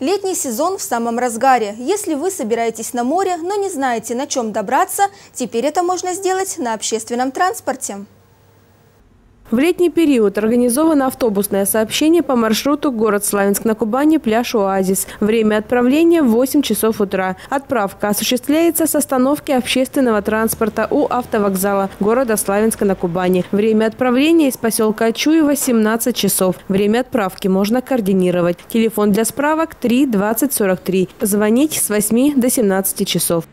Летний сезон в самом разгаре. Если вы собираетесь на море, но не знаете, на чем добраться, теперь это можно сделать на общественном транспорте. В летний период организовано автобусное сообщение по маршруту город Славянск на Кубани, пляж Оазис. Время отправления в 8 часов утра. Отправка осуществляется с остановки общественного транспорта у автовокзала города Славянска на Кубани. Время отправления из поселка Ачуева 17 часов. Время отправки можно координировать. Телефон для справок 3 20 43. Звонить с 8 до 17 часов.